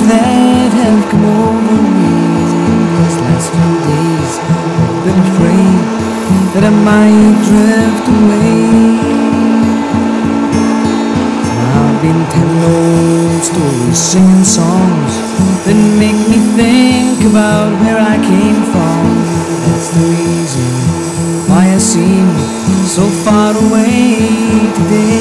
that have come over me these last few days. I've been afraid that I might drift away. I've been telling old stories, singing songs that make me think about where I came from. That's the reason why I seem so far away today.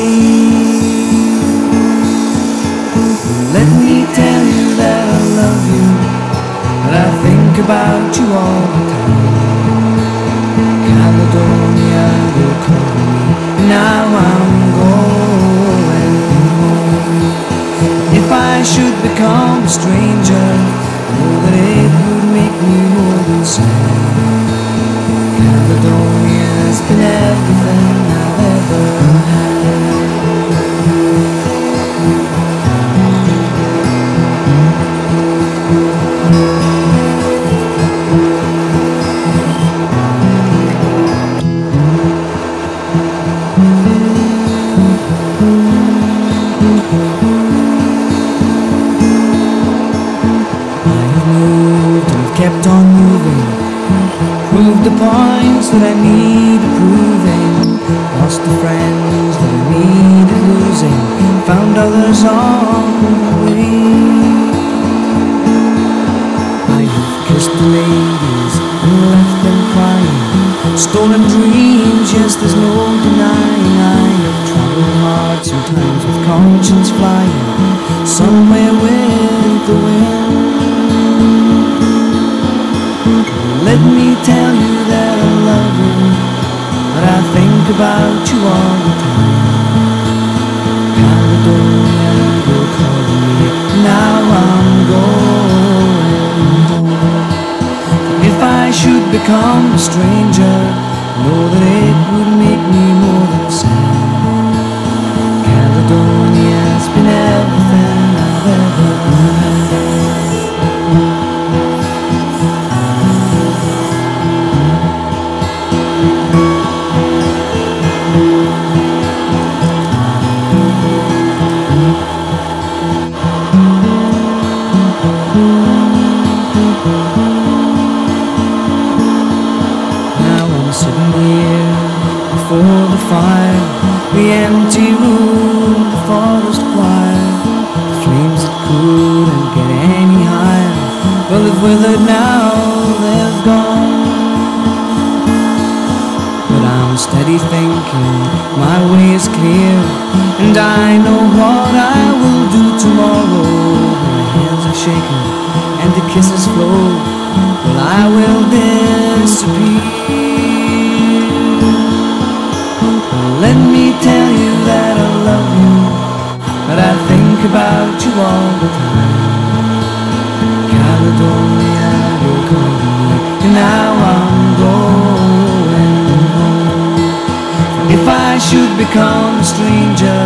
I should become a stranger, know that it would make me more than sad. Caledonia's been Points that I needed proving. Lost the friends that I needed losing. Found others on the way. I have kissed the ladies and left them crying. Stolen dreams, yes, there's no denying. I have traveled hard sometimes with conscience flying. Somewhere with the wind. Let me tell you about you all the time. Caledonia will call me, now I'm going home. If I should become a stranger, before the fire, the empty room, the forest choir, the flames that couldn't get any higher. Well, they've withered now, they've gone. But I'm steady thinking, my way is clear, and I know what I will do tomorrow. My hands are shaking, and the kisses flow. Well, I will disappear. Think about you all the time. Caledonia, you're me, and now I'm going home. If I should become a stranger,